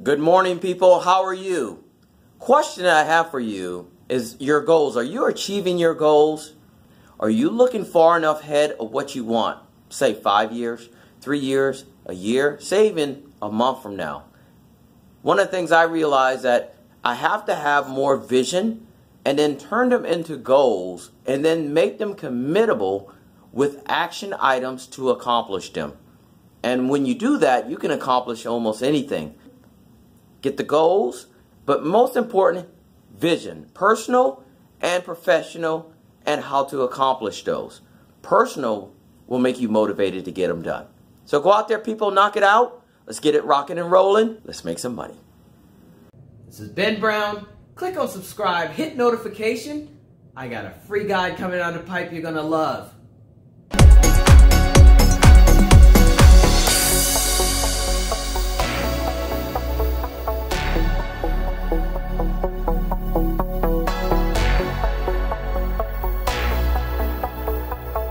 Good morning, people. How are you? Question I have for you is your goals. Are you achieving your goals? Are you looking far enough ahead of what you want? Say five years, three years, a year, say even a month from now. One of the things I realize that I have to have more vision and then turn them into goals and then make them committable with action items to accomplish them. And when you do that, you can accomplish almost anything get the goals, but most important, vision, personal and professional, and how to accomplish those. Personal will make you motivated to get them done. So go out there, people, knock it out. Let's get it rocking and rolling. Let's make some money. This is Ben Brown. Click on subscribe, hit notification. I got a free guide coming out of the pipe you're going to love.